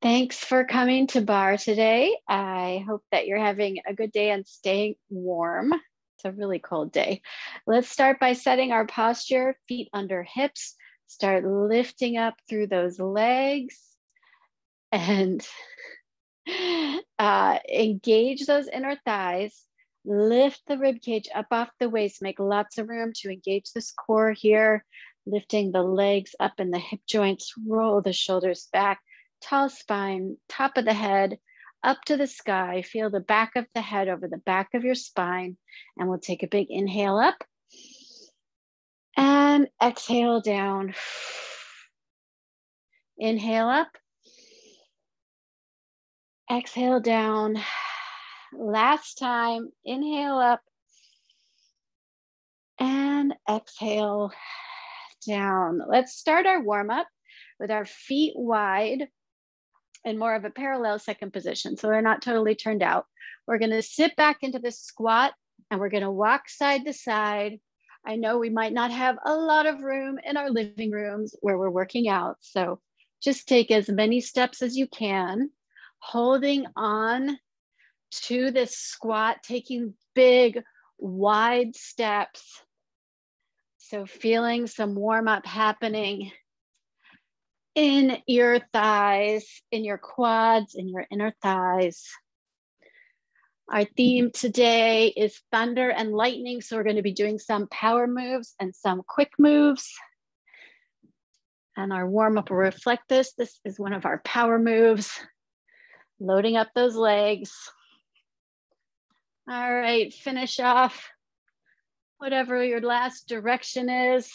Thanks for coming to barre today. I hope that you're having a good day and staying warm. It's a really cold day. Let's start by setting our posture, feet under hips. Start lifting up through those legs and uh, engage those inner thighs. Lift the rib cage up off the waist. Make lots of room to engage this core here. Lifting the legs up in the hip joints. Roll the shoulders back tall spine, top of the head, up to the sky. Feel the back of the head over the back of your spine. And we'll take a big inhale up and exhale down. Inhale up, exhale down. Last time, inhale up and exhale down. Let's start our warm up with our feet wide in more of a parallel second position. So they're not totally turned out. We're gonna sit back into this squat and we're gonna walk side to side. I know we might not have a lot of room in our living rooms where we're working out. So just take as many steps as you can, holding on to this squat, taking big, wide steps. So feeling some warm up happening in your thighs, in your quads, in your inner thighs. Our theme today is thunder and lightning. So we're going to be doing some power moves and some quick moves. And our warm up will reflect this. This is one of our power moves, loading up those legs. All right, finish off whatever your last direction is.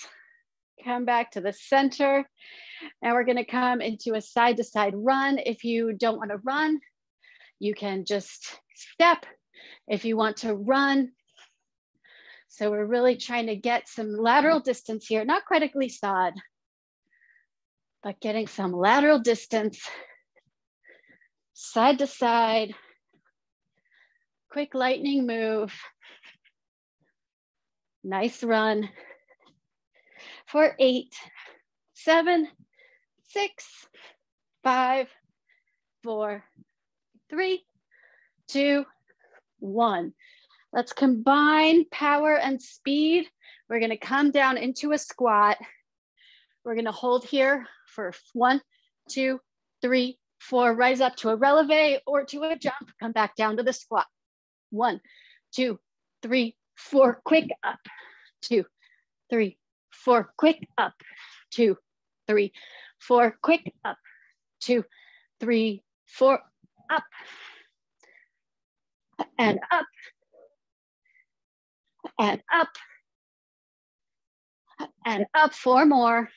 Come back to the center and we're gonna come into a side to side run. If you don't wanna run, you can just step. If you want to run, so we're really trying to get some lateral distance here, not quite a glissade, but getting some lateral distance, side to side, quick lightning move, nice run. For eight, seven, six, five, four, three, two, one. Let's combine power and speed. We're gonna come down into a squat. We're gonna hold here for one, two, three, four, rise up to a releve or to a jump, come back down to the squat. One, two, three, four, quick up, two, three, four, quick up, two, three, four, quick, up, two, three, four, up, and up, and up, and up, four more,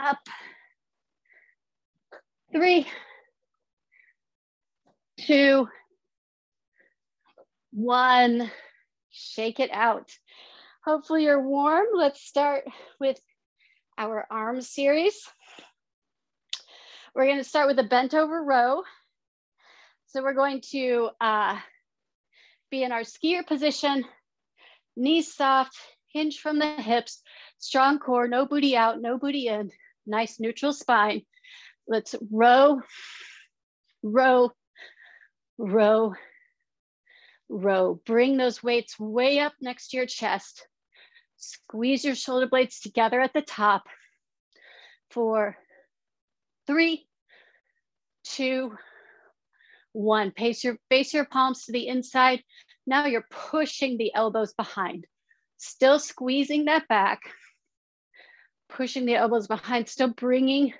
up, three, two, one, shake it out. Hopefully you're warm. Let's start with our arm series. We're gonna start with a bent over row. So we're going to uh, be in our skier position, knees soft, hinge from the hips, strong core, no booty out, no booty in, nice neutral spine. Let's row, row, row, row. Bring those weights way up next to your chest. Squeeze your shoulder blades together at the top. Four, three, two, one. Pace your, face your palms to the inside. Now you're pushing the elbows behind. Still squeezing that back. Pushing the elbows behind, still bringing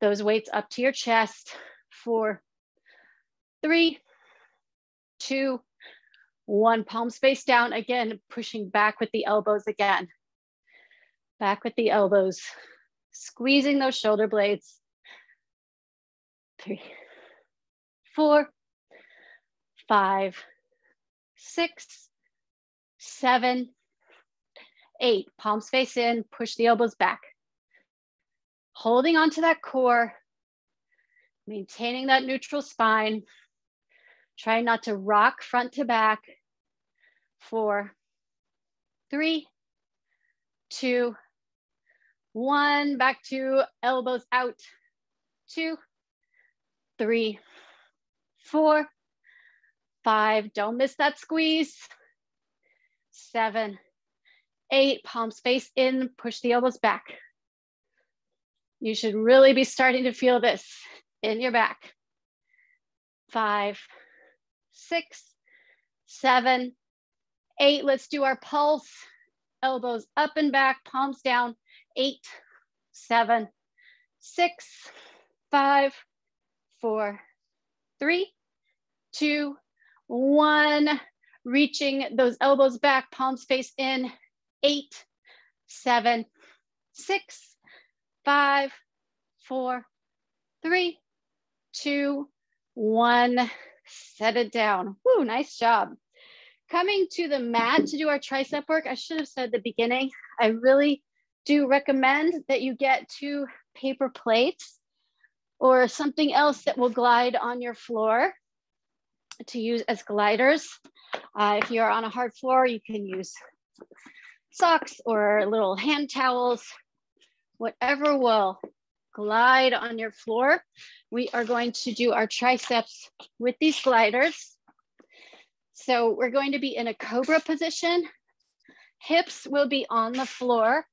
those weights up to your chest. Four, three, two, one, palms face down. Again, pushing back with the elbows again. Back with the elbows. Squeezing those shoulder blades. Three, four, five, six, seven, eight. Palms face in, push the elbows back. Holding onto that core, maintaining that neutral spine. Try not to rock front to back. Four, three, two, one. Back to elbows out. Two, three, four, five. Don't miss that squeeze. Seven, eight, palms face in, push the elbows back. You should really be starting to feel this in your back. Five, six, seven, eight. Let's do our pulse. Elbows up and back, palms down. Eight, seven, six, five, four, three, two, one. Reaching those elbows back, palms face in. Eight, seven, six, five, four, three, two, one. Set it down. Woo, nice job. Coming to the mat to do our tricep work, I should have said the beginning, I really do recommend that you get two paper plates or something else that will glide on your floor to use as gliders. Uh, if you're on a hard floor, you can use socks or little hand towels, whatever will glide on your floor. We are going to do our triceps with these gliders. So we're going to be in a cobra position. Hips will be on the floor,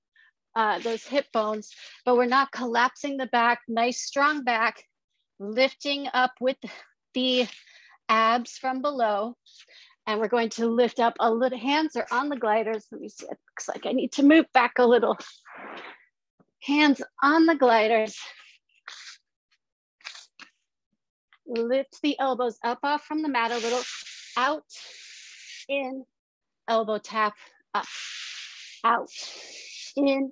uh, those hip bones, but we're not collapsing the back, nice strong back, lifting up with the abs from below. And we're going to lift up a little, hands are on the gliders. Let me see, it looks like I need to move back a little. Hands on the gliders. Lift the elbows up off from the mat a little, out, in, elbow tap, up, out, in,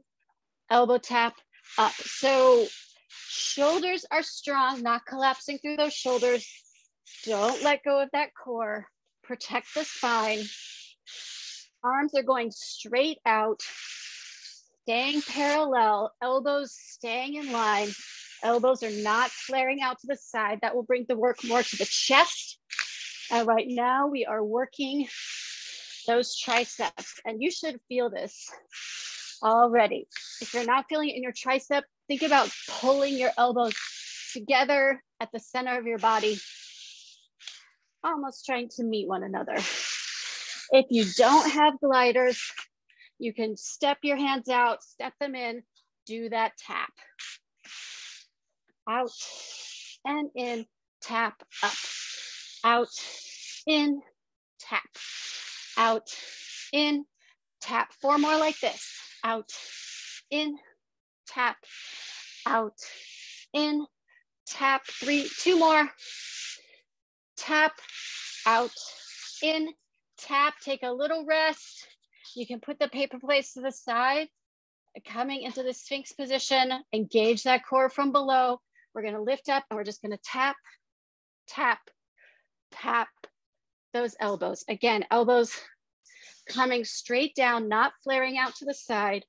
elbow tap, up. So shoulders are strong, not collapsing through those shoulders. Don't let go of that core. Protect the spine. Arms are going straight out, staying parallel, elbows staying in line. Elbows are not flaring out to the side. That will bring the work more to the chest. And right now we are working those triceps and you should feel this already. If you're not feeling it in your tricep, think about pulling your elbows together at the center of your body, almost trying to meet one another. If you don't have gliders, you can step your hands out, step them in, do that tap. Out and in, tap up. Out, in, tap. Out, in, tap. Four more like this. Out, in, tap. Out, in, tap. Three, two more. Tap, out, in, tap. Take a little rest you can put the paper plates to the side, coming into the Sphinx position, engage that core from below. We're gonna lift up and we're just gonna tap, tap, tap those elbows. Again, elbows coming straight down, not flaring out to the side.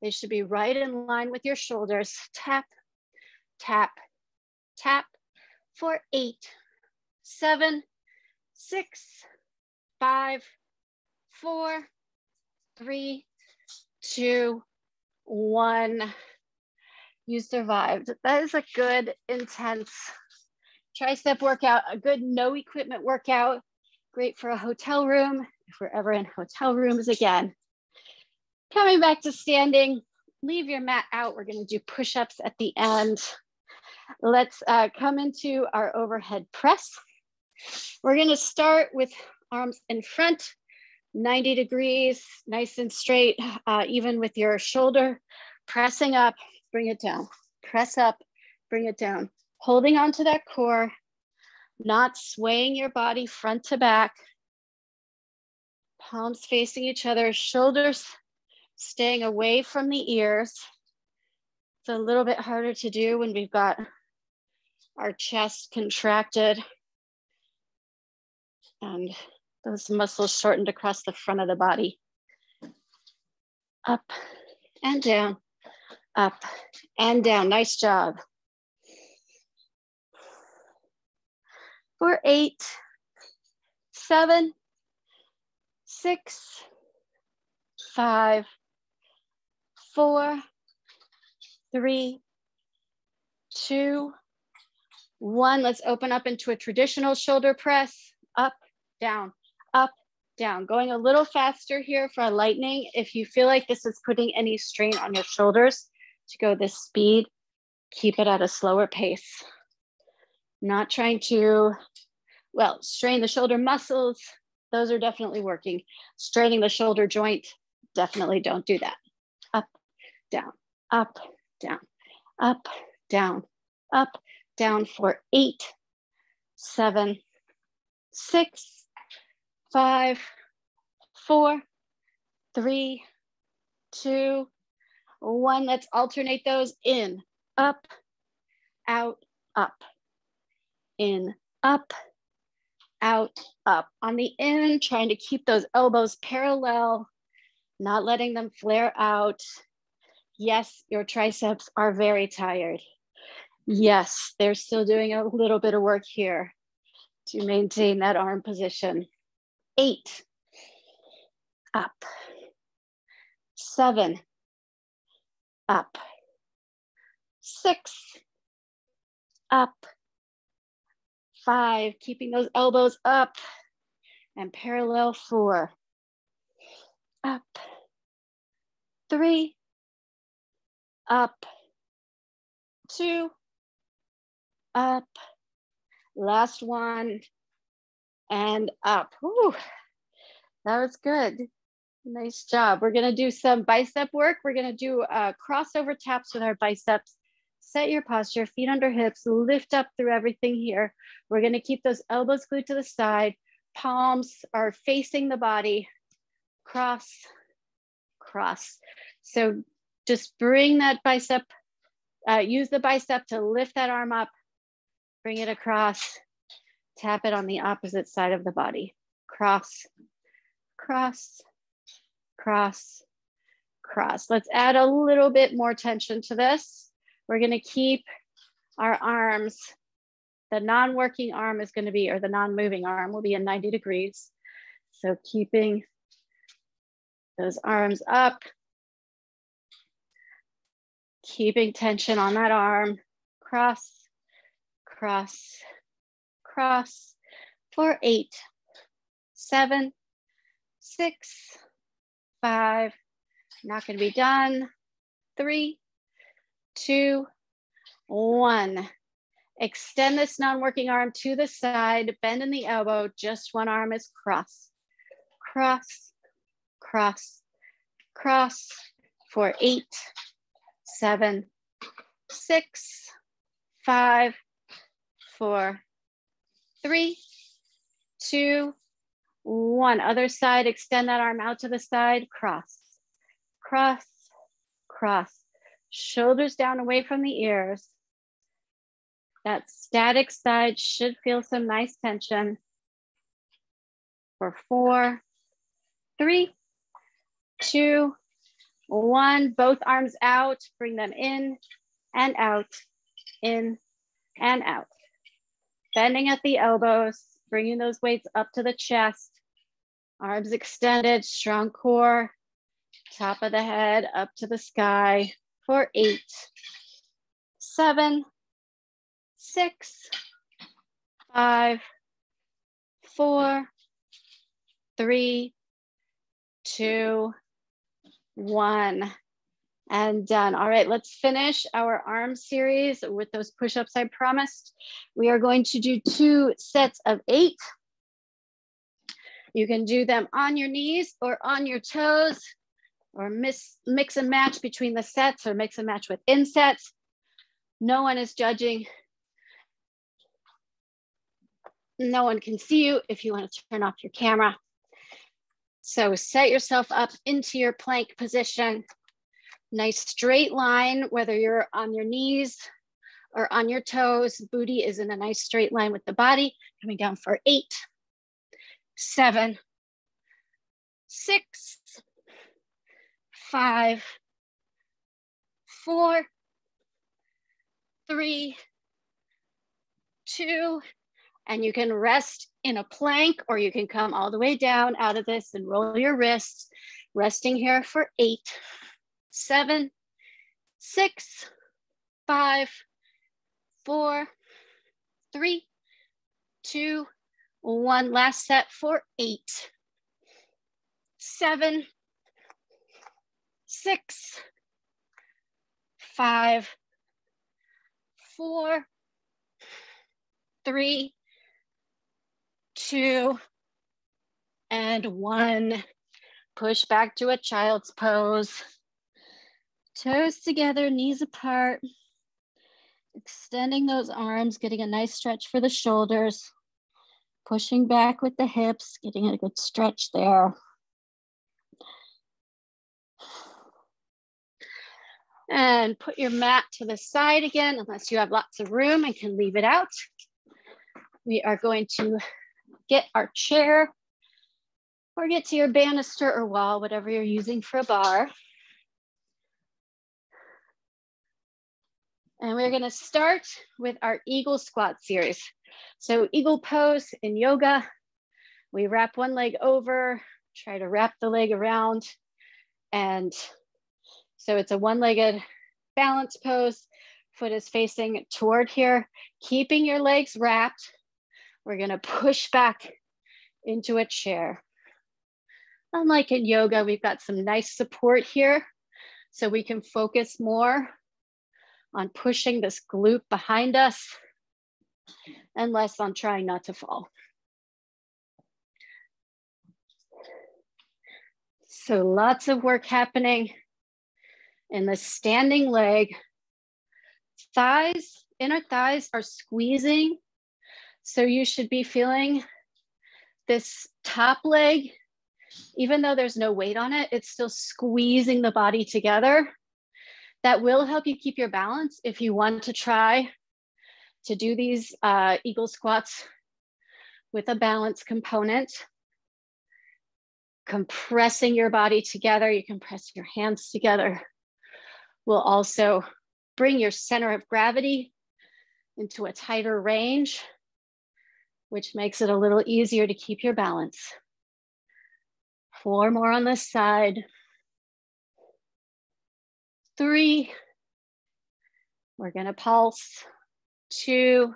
They should be right in line with your shoulders. Tap, tap, tap for eight, seven, six, five, four, three, two, one. You survived. That is a good, intense tricep workout, a good no equipment workout. Great for a hotel room, if we're ever in hotel rooms again. Coming back to standing, leave your mat out. We're gonna do push-ups at the end. Let's uh, come into our overhead press. We're gonna start with arms in front, 90 degrees, nice and straight, uh, even with your shoulder pressing up, bring it down. Press up, bring it down. Holding onto that core, not swaying your body front to back. Palms facing each other, shoulders staying away from the ears. It's a little bit harder to do when we've got our chest contracted and those muscles shortened across the front of the body. Up and down, up and down. Nice job. For eight, seven, six, five, four, three, two, One, let's open up into a traditional shoulder press, up, down, up, down. Going a little faster here for a lightning. If you feel like this is putting any strain on your shoulders to go this speed, keep it at a slower pace. Not trying to, well, strain the shoulder muscles. Those are definitely working. Straining the shoulder joint, definitely don't do that. Up, down, up, down, up, down, up, down for eight, seven, six, five, four, three, two, one. Let's alternate those in, up, out, up, in, up, out, up. On the in, trying to keep those elbows parallel, not letting them flare out. Yes, your triceps are very tired. Yes, they're still doing a little bit of work here to maintain that arm position. Eight, up. Seven, up. Six, up. Five, keeping those elbows up and parallel four. Up. Three, up. Two, up, last one, and up. Whew, that was good. Nice job. We're gonna do some bicep work. We're gonna do uh, crossover taps with our biceps. Set your posture, feet under hips, lift up through everything here. We're gonna keep those elbows glued to the side. Palms are facing the body. Cross, cross. So just bring that bicep, uh, use the bicep to lift that arm up bring it across, tap it on the opposite side of the body. Cross, cross, cross, cross. Let's add a little bit more tension to this. We're gonna keep our arms, the non-working arm is gonna be, or the non-moving arm will be in 90 degrees. So keeping those arms up, keeping tension on that arm, cross, cross, cross for eight, seven, six, five, not gonna be done, three, two, one. Extend this non-working arm to the side, bend in the elbow, just one arm is cross, cross, cross, cross for eight, seven, six, five, four, three, two, one. Other side, extend that arm out to the side, cross, cross, cross. Shoulders down away from the ears. That static side should feel some nice tension. For four, three, two, one. Both arms out, bring them in and out, in and out bending at the elbows, bringing those weights up to the chest, arms extended, strong core, top of the head up to the sky for eight, seven, six, five, four, three, two, one and done. All right, let's finish our arm series with those push-ups I promised. We are going to do two sets of eight. You can do them on your knees or on your toes or miss, mix and match between the sets or mix and match with insets. No one is judging. No one can see you if you want to turn off your camera. So set yourself up into your plank position nice straight line, whether you're on your knees or on your toes. Booty is in a nice straight line with the body. Coming down for eight, seven, six, five, four, three, two, and you can rest in a plank or you can come all the way down out of this and roll your wrists, resting here for eight, seven, six, five, four, three, two, one. Last set for eight, seven, six, five, four, three, two, and one. Push back to a child's pose. Toes together, knees apart. Extending those arms, getting a nice stretch for the shoulders. Pushing back with the hips, getting a good stretch there. And put your mat to the side again, unless you have lots of room and can leave it out. We are going to get our chair or get to your banister or wall, whatever you're using for a barre. And we're gonna start with our eagle squat series. So eagle pose in yoga, we wrap one leg over, try to wrap the leg around. And so it's a one-legged balance pose. Foot is facing toward here, keeping your legs wrapped. We're gonna push back into a chair. Unlike in yoga, we've got some nice support here so we can focus more on pushing this glute behind us and less on trying not to fall. So lots of work happening in the standing leg. Thighs, inner thighs are squeezing. So you should be feeling this top leg, even though there's no weight on it, it's still squeezing the body together that will help you keep your balance if you want to try to do these uh, eagle squats with a balance component. Compressing your body together, you can press your hands together. Will also bring your center of gravity into a tighter range, which makes it a little easier to keep your balance. Four more on this side three. We're gonna pulse, two,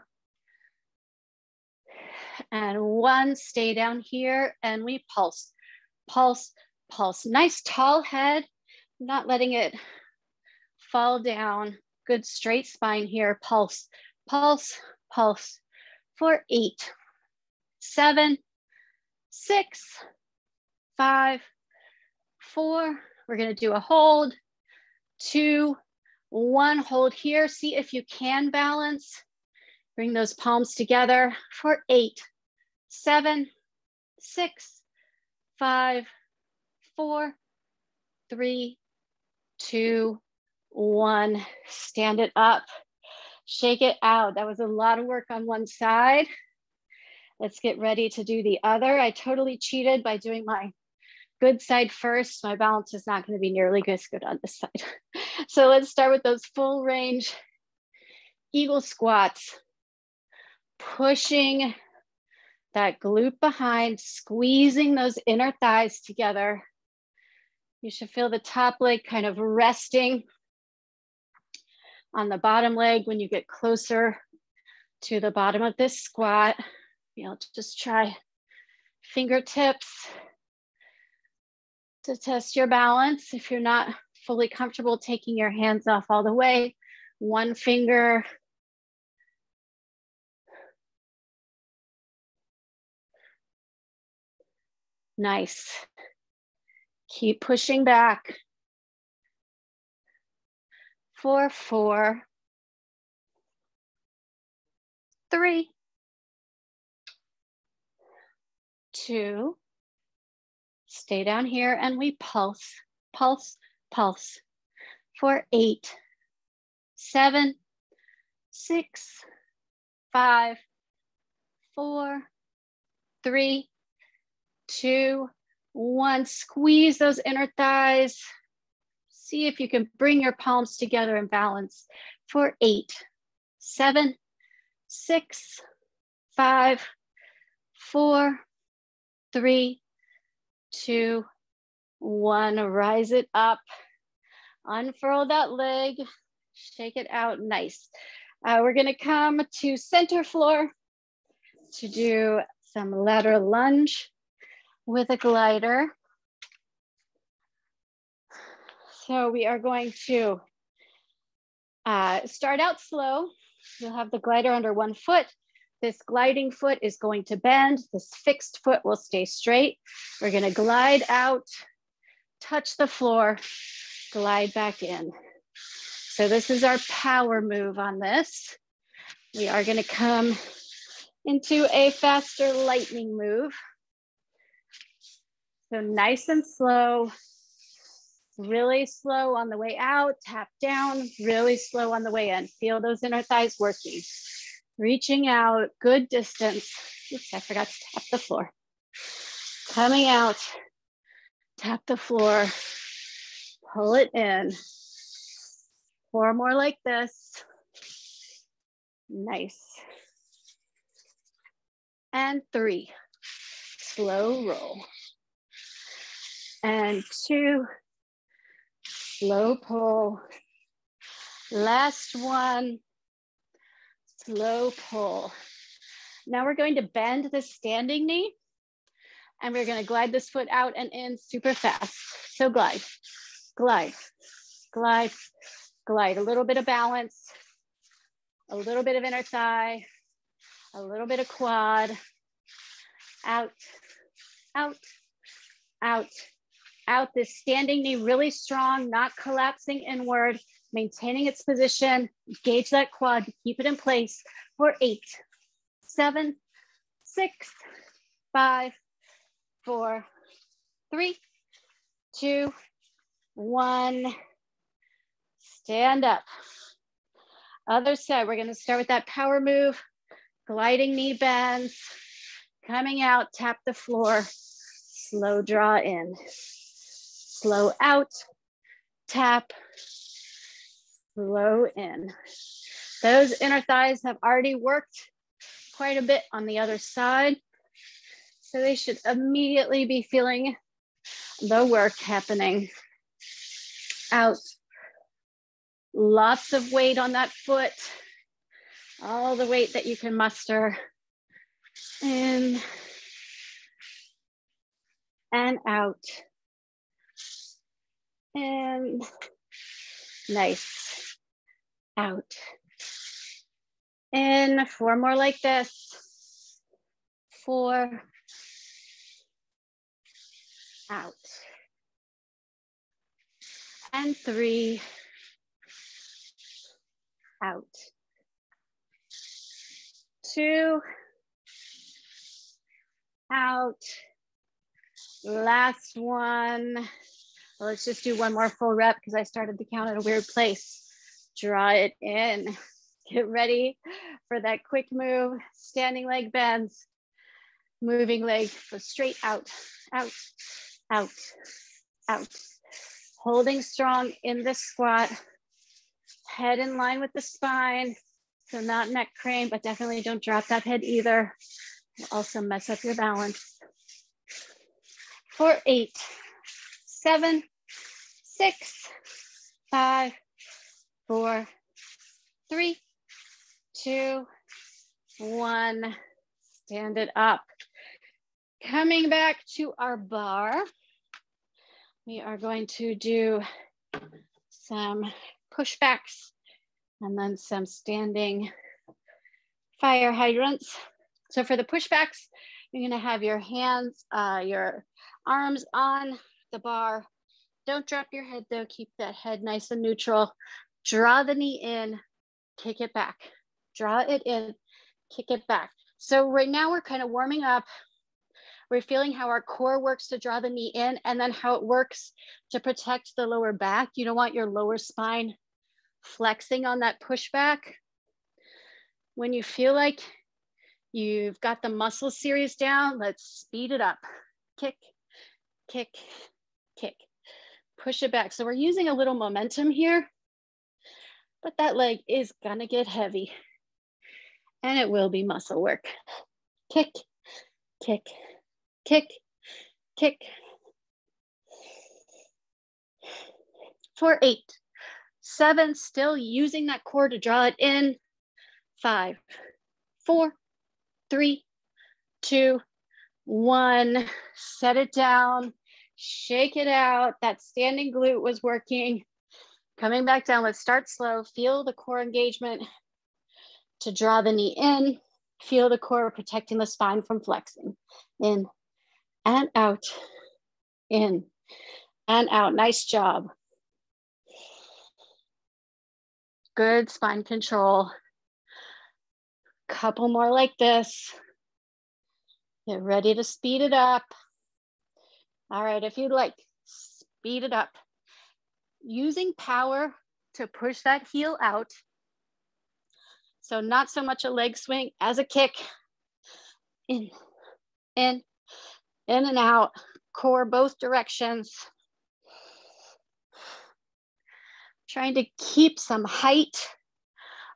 and one. Stay down here and we pulse, pulse, pulse. Nice tall head, not letting it fall down. Good straight spine here. Pulse, pulse, pulse for eight, seven, six, five, four. We're gonna do a hold, two, one, hold here. See if you can balance. Bring those palms together for eight, seven, six, five, four, three, two, one. Stand it up, shake it out. That was a lot of work on one side. Let's get ready to do the other. I totally cheated by doing my good side first, my balance is not gonna be nearly as good on this side. so let's start with those full range eagle squats, pushing that glute behind, squeezing those inner thighs together. You should feel the top leg kind of resting on the bottom leg when you get closer to the bottom of this squat. You know, just try fingertips to test your balance. If you're not fully comfortable taking your hands off all the way, one finger. Nice. Keep pushing back. Four, four, three, two, Stay down here and we pulse, pulse, pulse. For eight, seven, six, five, four, three, two, one. Squeeze those inner thighs. See if you can bring your palms together in balance for eight, seven, six, five, four, three, two, one. Rise it up. Unfurl that leg. Shake it out. Nice. Uh, we're gonna come to center floor to do some lateral lunge with a glider. So we are going to uh, start out slow. You'll have the glider under one foot. This gliding foot is going to bend. This fixed foot will stay straight. We're gonna glide out, touch the floor, glide back in. So this is our power move on this. We are gonna come into a faster lightning move. So nice and slow, really slow on the way out, tap down, really slow on the way in. Feel those inner thighs working. Reaching out, good distance. Oops, I forgot to tap the floor. Coming out, tap the floor, pull it in. Four more like this. Nice. And three, slow roll. And two, slow pull. Last one, slow pull. Now we're going to bend the standing knee and we're gonna glide this foot out and in super fast. So glide, glide, glide, glide. A little bit of balance, a little bit of inner thigh, a little bit of quad, out, out, out, out. This standing knee really strong, not collapsing inward, maintaining its position, engage that quad keep it in place for eight, seven, six, five, four, three, two, one. Stand up. Other side, we're gonna start with that power move, gliding knee bends, coming out, tap the floor, slow draw in, slow out, tap, slow in. Those inner thighs have already worked quite a bit on the other side. So they should immediately be feeling the work happening. Out. Lots of weight on that foot. All the weight that you can muster. In and out. And nice out. In, four more like this. Four, out. And three, out. Two, out. Last one. Well, let's just do one more full rep because I started the count at a weird place draw it in. Get ready for that quick move, standing leg bends, moving leg, go straight out, out, out, out. Holding strong in the squat, head in line with the spine. So not neck crane, but definitely don't drop that head either. also mess up your balance. For eight, seven, six, five, four, three, two, one. Stand it up. Coming back to our barre, we are going to do some pushbacks and then some standing fire hydrants. So for the pushbacks, you're gonna have your hands, uh, your arms on the barre. Don't drop your head though, keep that head nice and neutral. Draw the knee in, kick it back. Draw it in, kick it back. So right now we're kind of warming up. We're feeling how our core works to draw the knee in and then how it works to protect the lower back. You don't want your lower spine flexing on that pushback. When you feel like you've got the muscle series down, let's speed it up. Kick, kick, kick. Push it back. So we're using a little momentum here but that leg is gonna get heavy and it will be muscle work. Kick, kick, kick, kick. For eight, seven, still using that core to draw it in. five, four, three, two, one. Set it down, shake it out. That standing glute was working. Coming back down, let's start slow. Feel the core engagement to draw the knee in. Feel the core protecting the spine from flexing. In and out, in and out. Nice job. Good spine control. Couple more like this. Get ready to speed it up. All right, if you'd like, speed it up. Using power to push that heel out. So not so much a leg swing as a kick. In, in, in and out. Core both directions. Trying to keep some height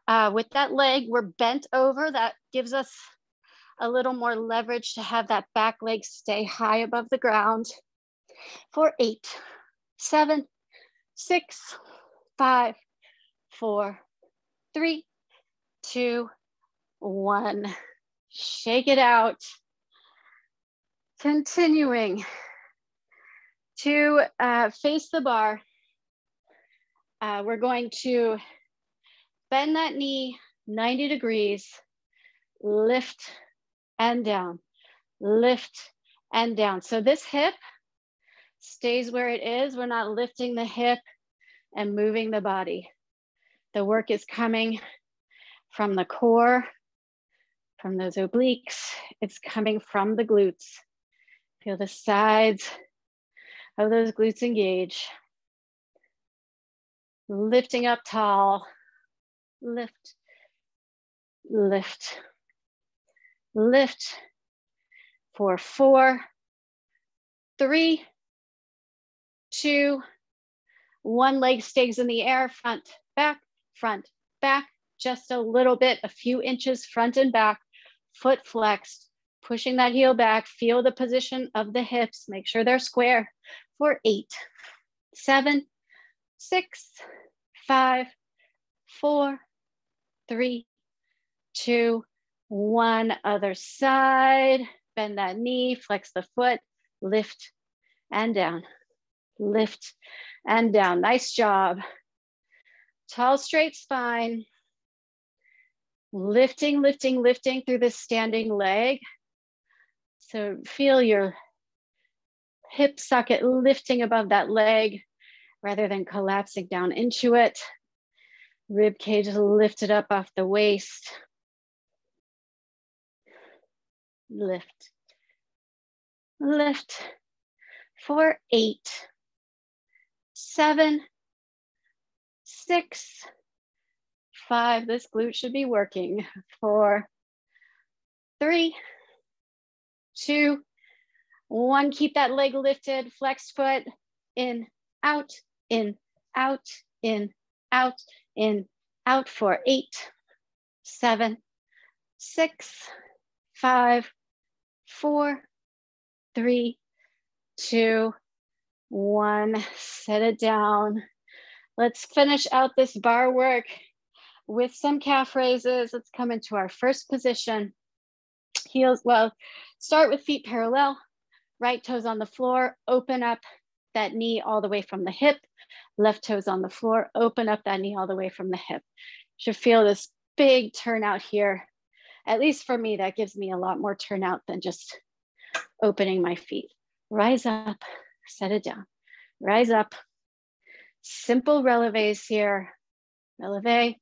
uh, with that leg. We're bent over. That gives us a little more leverage to have that back leg stay high above the ground. For eight, seven, six, five, four, three, two, one. Shake it out. Continuing to uh, face the barre. Uh, we're going to bend that knee 90 degrees, lift and down, lift and down. So this hip stays where it is. We're not lifting the hip and moving the body. The work is coming from the core, from those obliques. It's coming from the glutes. Feel the sides of those glutes engage. Lifting up tall, lift, lift, lift for four, three, two, one leg stays in the air, front, back, front, back, just a little bit, a few inches front and back, foot flexed, pushing that heel back, feel the position of the hips, make sure they're square for eight, seven, six, five, four, three, two, one other side, bend that knee, flex the foot, lift and down, lift and down. Nice job. Tall, straight spine. Lifting, lifting, lifting through the standing leg. So feel your hip socket lifting above that leg rather than collapsing down into it. Rib cage lifted up off the waist lift, lift for eight, seven, six, five. This glute should be working. Four, three, two, one. Keep that leg lifted, flex foot, in, out, in, out, in, out, in, out for eight, seven, six, five, four, three, two, one. Set it down. Let's finish out this barre work with some calf raises. Let's come into our first position. Heels, well, start with feet parallel, right toes on the floor, open up that knee all the way from the hip, left toes on the floor, open up that knee all the way from the hip. Should feel this big turnout here at least for me, that gives me a lot more turnout than just opening my feet. Rise up, set it down. Rise up. Simple releves here. Releve.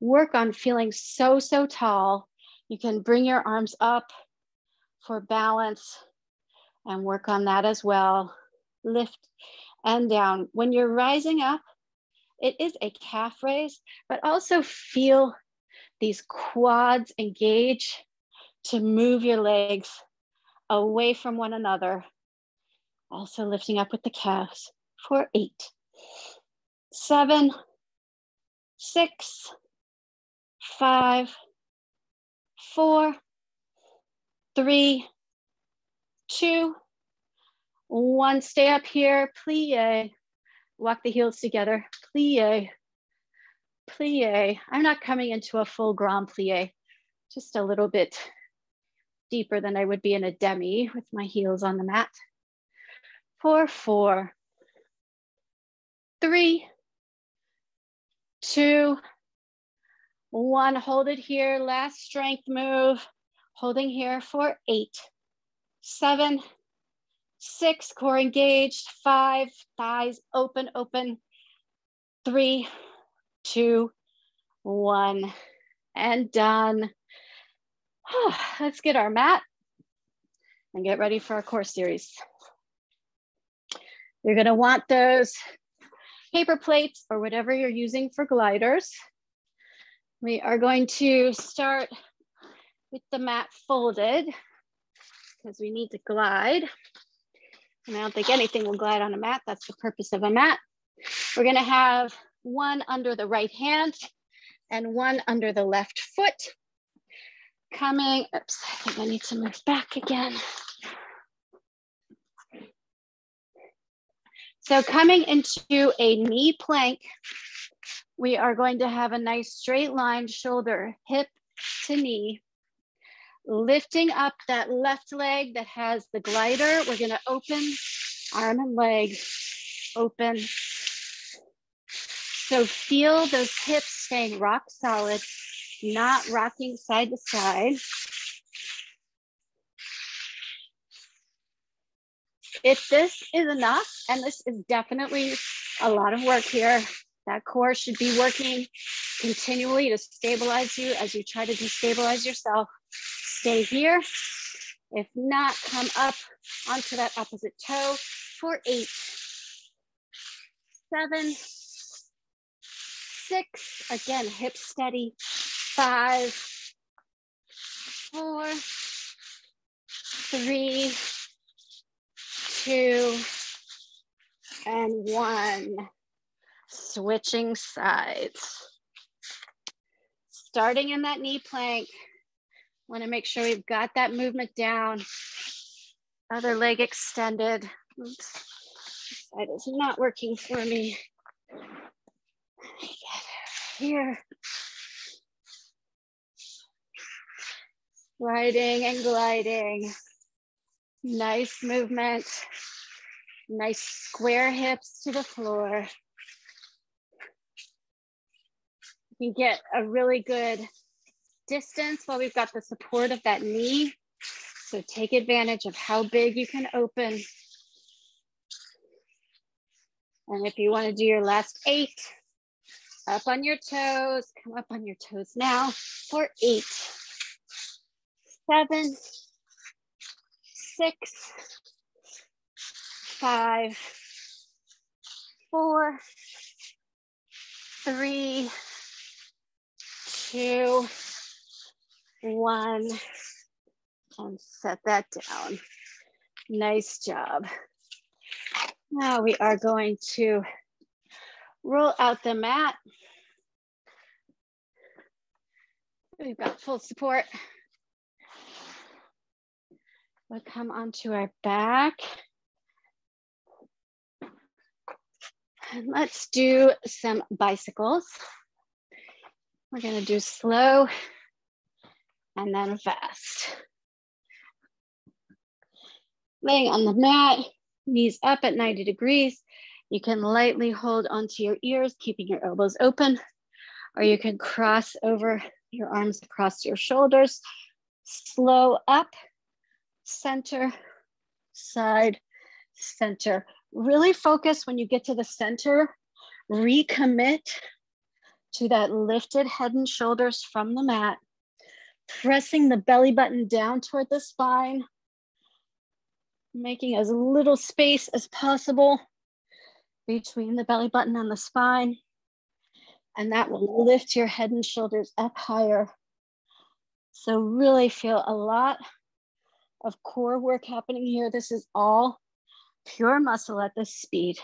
Work on feeling so, so tall. You can bring your arms up for balance and work on that as well. Lift and down. When you're rising up, it is a calf raise, but also feel these quads engage to move your legs away from one another. Also lifting up with the calves for eight, seven, six, five, four, three, two, one. Stay up here, plie. Walk the heels together, plie, plie. I'm not coming into a full grand plie, just a little bit deeper than I would be in a demi with my heels on the mat. Four, four, three, two, one. Hold it here, last strength move. Holding here for eight, seven, six, core engaged, five, thighs open, open, three, two, one, and done. Let's get our mat and get ready for our core series. You're gonna want those paper plates or whatever you're using for gliders. We are going to start with the mat folded because we need to glide. And I don't think anything will glide on a mat. That's the purpose of a mat. We're gonna have one under the right hand and one under the left foot. Coming, oops, I think I need to move back again. So coming into a knee plank, we are going to have a nice straight line shoulder, hip to knee. Lifting up that left leg that has the glider. We're gonna open arm and leg, open. So feel those hips staying rock solid, not rocking side to side. If this is enough, and this is definitely a lot of work here, that core should be working continually to stabilize you as you try to destabilize yourself. Stay here. If not, come up onto that opposite toe for eight, seven, six, again, hip steady, five, four, three, two, and one. Switching sides. Starting in that knee plank. Wanna make sure we've got that movement down. Other leg extended. Oops. Side is not working for me. Here. Gliding and gliding. Nice movement. Nice square hips to the floor. You can get a really good distance while we've got the support of that knee. So take advantage of how big you can open. And if you wanna do your last eight, up on your toes, come up on your toes now for eight, seven, six, five, four, three, two, one, and set that down. Nice job. Now we are going to roll out the mat. We've got full support. We'll come onto our back. And let's do some bicycles. We're gonna do slow and then fast. Laying on the mat, knees up at 90 degrees. You can lightly hold onto your ears, keeping your elbows open, or you can cross over your arms across your shoulders. Slow up, center, side, center. Really focus when you get to the center, recommit to that lifted head and shoulders from the mat, pressing the belly button down toward the spine, making as little space as possible between the belly button and the spine. And that will lift your head and shoulders up higher. So really feel a lot of core work happening here. This is all pure muscle at this speed.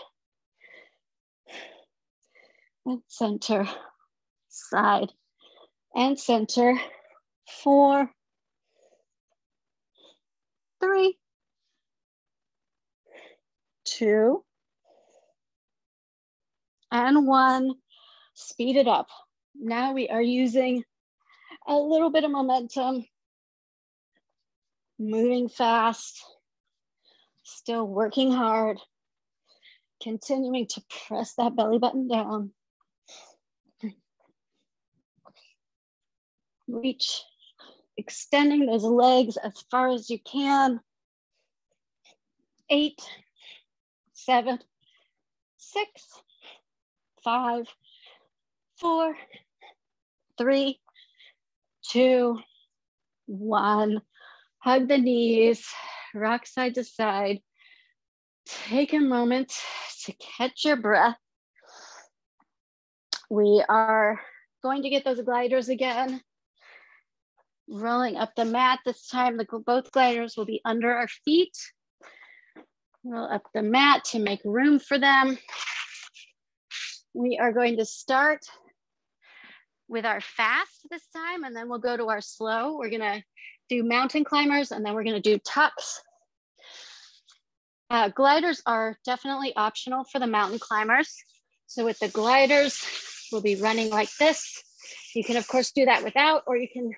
And center, side, and center. Four, three, two, and one. Speed it up. Now we are using a little bit of momentum, moving fast, still working hard, continuing to press that belly button down. Reach, extending those legs as far as you can. Eight, seven, six, five, four, three, two, one. Hug the knees, rock side to side. Take a moment to catch your breath. We are going to get those gliders again. Rolling up the mat. This time, the, both gliders will be under our feet. Roll up the mat to make room for them. We are going to start with our fast this time, and then we'll go to our slow. We're gonna do mountain climbers, and then we're gonna do tucks. Uh, gliders are definitely optional for the mountain climbers. So with the gliders, we'll be running like this. You can of course do that without, or you can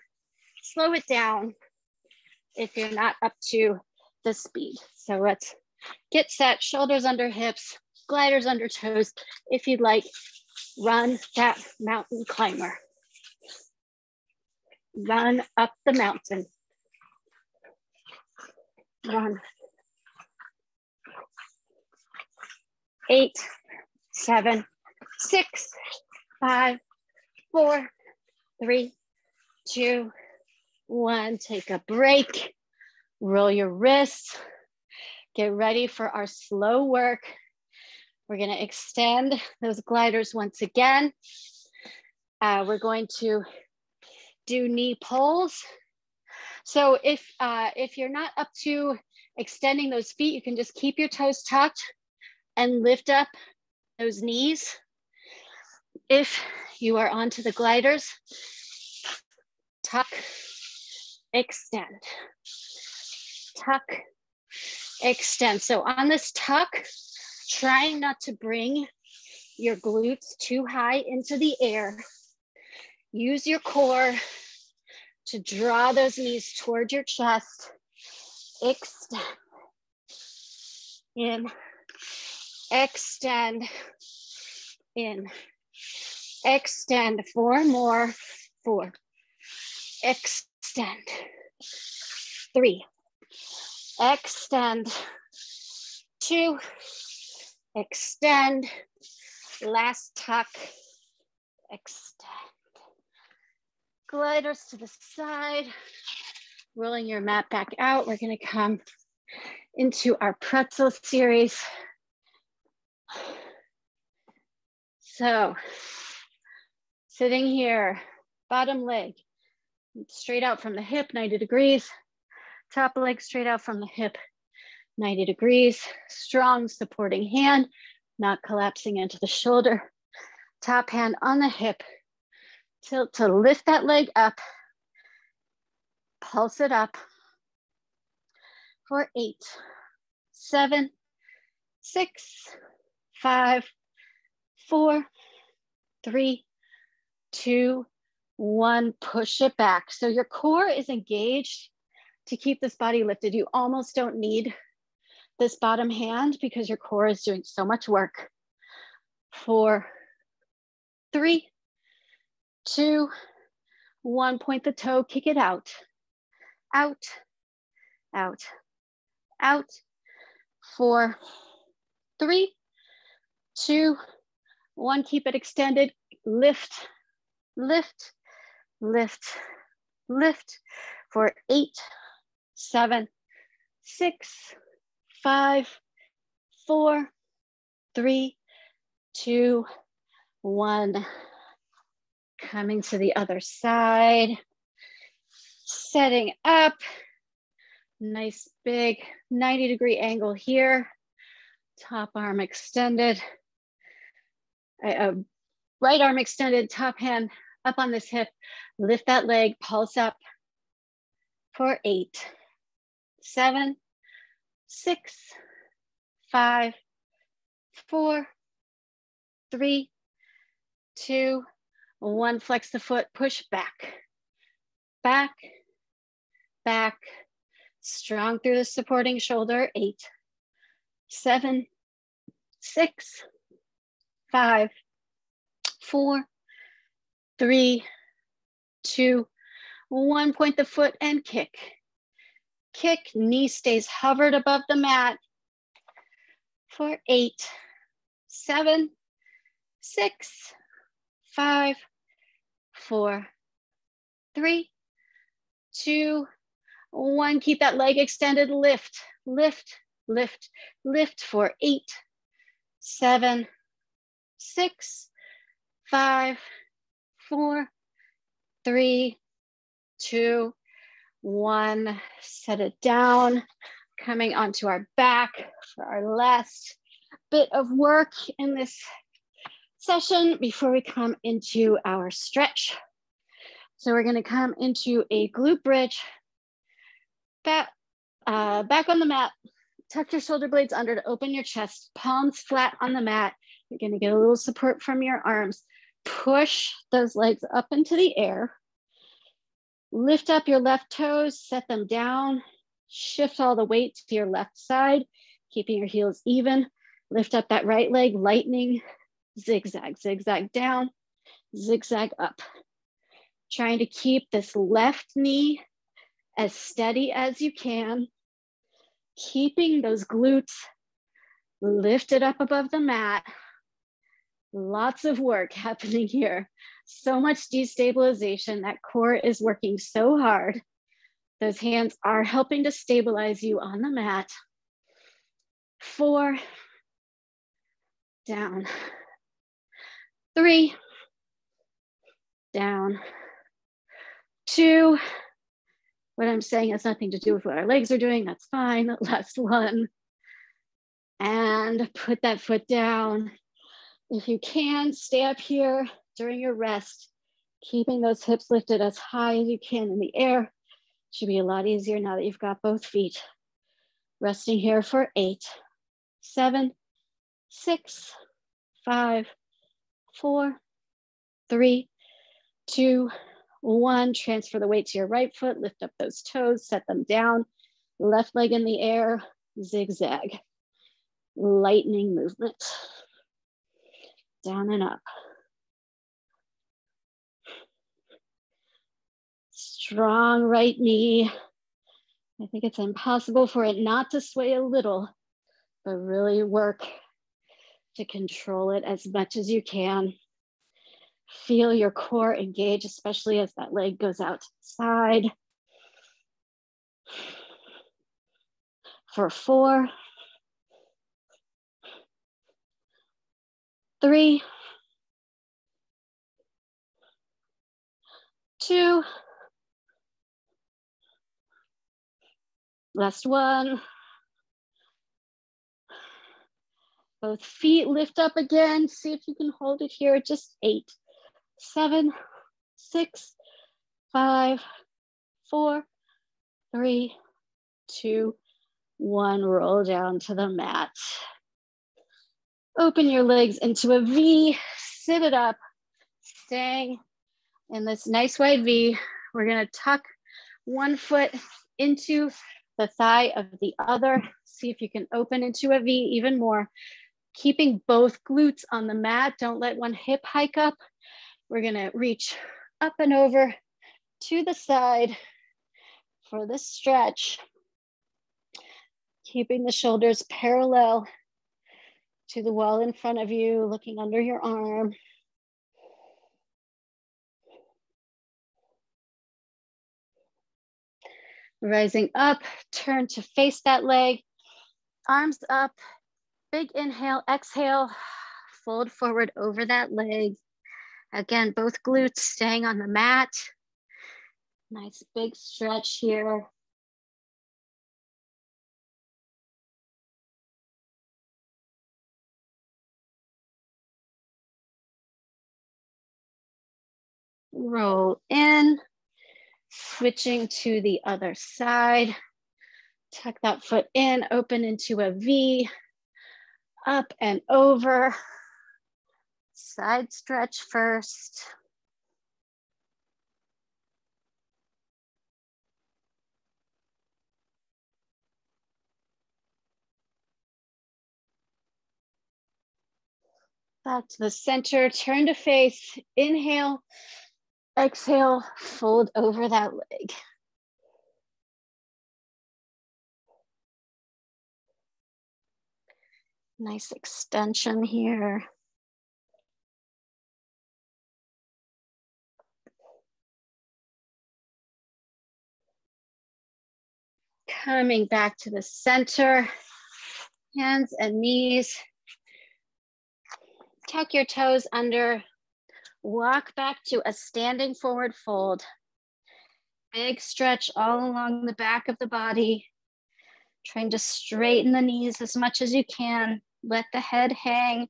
slow it down if you're not up to the speed. So let's get set, shoulders under hips, gliders under toes. If you'd like, run that mountain climber. Run up the mountain. Run. Eight, seven, six, five, four, three, two, one. Take a break. Roll your wrists. Get ready for our slow work. We're gonna extend those gliders once again. Uh, we're going to do knee pulls. So if, uh, if you're not up to extending those feet, you can just keep your toes tucked and lift up those knees. If you are onto the gliders, tuck, extend, tuck, extend. So on this tuck, trying not to bring your glutes too high into the air. Use your core to draw those knees towards your chest. Extend. In. Extend. In. Extend. Four more. Four. Extend. Three extend, two, extend, last tuck, extend. Gliders to the side, rolling your mat back out. We're gonna come into our pretzel series. So, sitting here, bottom leg, straight out from the hip, 90 degrees, top leg straight out from the hip, 90 degrees, strong supporting hand, not collapsing into the shoulder, top hand on the hip, tilt to lift that leg up, pulse it up for eight, seven, six, five, four, three, two, one, push it back. So your core is engaged to keep this body lifted. You almost don't need this bottom hand because your core is doing so much work. Four, three, two, one. Point the toe, kick it out, out, out, out. Four, three, two, one. Keep it extended. Lift, lift, lift, lift for eight, seven, six, five, four, three, two, one. Coming to the other side, setting up. Nice big 90 degree angle here. Top arm extended. Uh, right arm extended, top hand up on this hip. Lift that leg, pulse up for eight, seven, six, five, four, three, two, One, flex the foot, push back, back, back, strong through the supporting shoulder. Eight, seven, six, five, four, three, two, one. Point the foot and kick. Kick, knee stays hovered above the mat for eight, seven, six, five, four, three, two, one. Keep that leg extended. Lift, lift, lift, lift for eight, seven, six, five, four, three, two, one. Set it down. Coming onto our back for our last bit of work in this session before we come into our stretch. So we're gonna come into a glute bridge, back, uh, back on the mat, tuck your shoulder blades under to open your chest, palms flat on the mat. You're gonna get a little support from your arms. Push those legs up into the air. Lift up your left toes, set them down, shift all the weight to your left side, keeping your heels even. Lift up that right leg, lightning, zigzag, zigzag down, zigzag up. Trying to keep this left knee as steady as you can, keeping those glutes lifted up above the mat. Lots of work happening here. So much destabilization. That core is working so hard. Those hands are helping to stabilize you on the mat. Four, down. Three, down. Two, what I'm saying has nothing to do with what our legs are doing. That's fine. Last one. And put that foot down. If you can, stay up here during your rest, keeping those hips lifted as high as you can in the air. Should be a lot easier now that you've got both feet. Resting here for eight, seven, six, five, four, three, two, one. Transfer the weight to your right foot, lift up those toes, set them down. Left leg in the air, zigzag. Lightning movement. Down and up. Strong right knee. I think it's impossible for it not to sway a little, but really work to control it as much as you can. Feel your core engage, especially as that leg goes out to the side. For four, three, two, last one. Both feet lift up again. See if you can hold it here. Just eight, seven, six, five, four, three, two, one. Roll down to the mat. Open your legs into a V, sit it up, staying in this nice wide V. We're gonna tuck one foot into the thigh of the other. See if you can open into a V even more keeping both glutes on the mat. Don't let one hip hike up. We're gonna reach up and over to the side for this stretch. Keeping the shoulders parallel to the wall in front of you, looking under your arm. Rising up, turn to face that leg, arms up, Big inhale, exhale, fold forward over that leg. Again, both glutes staying on the mat. Nice big stretch here. Roll in, Switching to the other side. Tuck that foot in, open into a V, up and over. Side stretch first. Back to the center, turn to face, inhale, exhale, fold over that leg. Nice extension here. Coming back to the center, hands and knees. Tuck your toes under, walk back to a standing forward fold. Big stretch all along the back of the body. Trying to straighten the knees as much as you can. Let the head hang,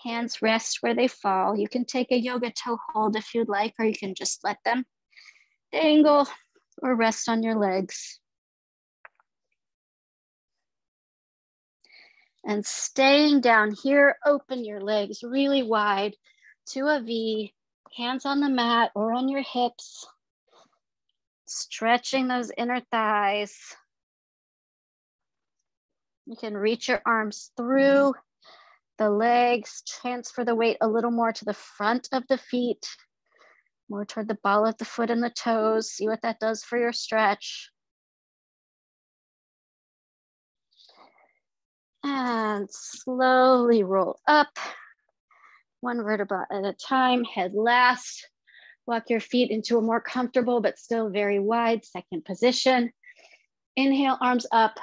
hands rest where they fall. You can take a yoga toe hold if you'd like, or you can just let them dangle or rest on your legs. And staying down here, open your legs really wide to a V, hands on the mat or on your hips, stretching those inner thighs. You can reach your arms through the legs, transfer the weight a little more to the front of the feet, more toward the ball of the foot and the toes. See what that does for your stretch. And slowly roll up, one vertebra at a time, head last. Walk your feet into a more comfortable but still very wide second position. Inhale, arms up,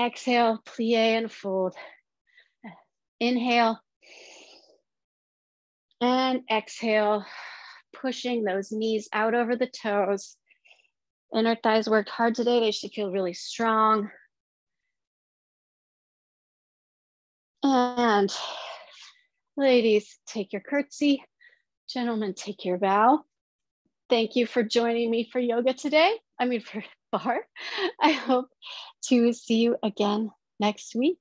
Exhale, plie and fold. Inhale. And exhale, pushing those knees out over the toes. Inner thighs worked hard today. They should feel really strong. And ladies, take your curtsy. Gentlemen, take your bow. Thank you for joining me for yoga today. I mean, for barre. I hope to see you again next week.